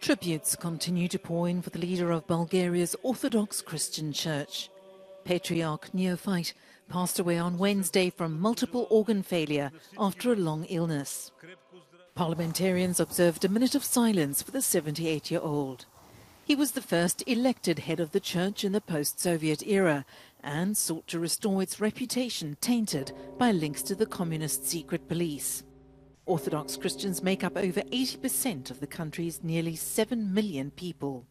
Tributes continue to pour in for the leader of Bulgaria's Orthodox Christian Church. Patriarch Neophyte passed away on Wednesday from multiple organ failure after a long illness. Parliamentarians observed a minute of silence for the 78-year-old. He was the first elected head of the church in the post-Soviet era and sought to restore its reputation tainted by links to the communist secret police. Orthodox Christians make up over 80% of the country's nearly 7 million people.